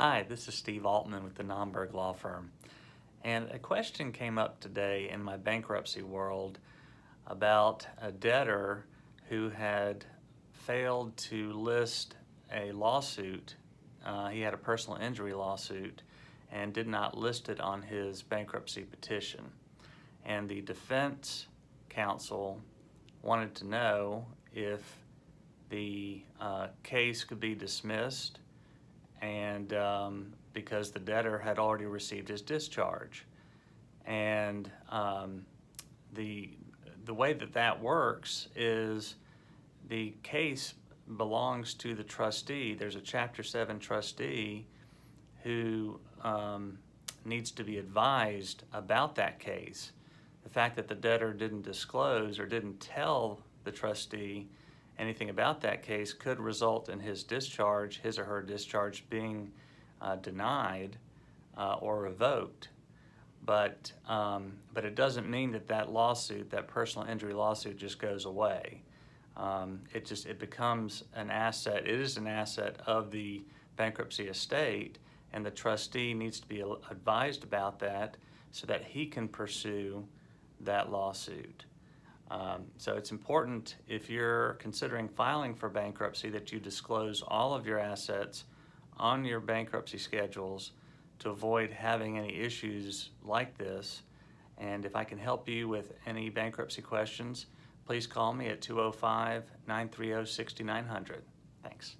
Hi, this is Steve Altman with the Nomberg Law Firm. And a question came up today in my bankruptcy world about a debtor who had failed to list a lawsuit. Uh, he had a personal injury lawsuit and did not list it on his bankruptcy petition. And the defense counsel wanted to know if the uh, case could be dismissed and um, because the debtor had already received his discharge. And um, the, the way that that works is the case belongs to the trustee. There's a Chapter 7 trustee who um, needs to be advised about that case. The fact that the debtor didn't disclose or didn't tell the trustee anything about that case could result in his discharge, his or her discharge being uh, denied uh, or revoked. But, um, but it doesn't mean that that lawsuit, that personal injury lawsuit just goes away. Um, it just, it becomes an asset, it is an asset of the bankruptcy estate and the trustee needs to be advised about that so that he can pursue that lawsuit. Um, so it's important if you're considering filing for bankruptcy that you disclose all of your assets on your bankruptcy schedules to avoid having any issues like this. And if I can help you with any bankruptcy questions, please call me at 205 930 6900. Thanks.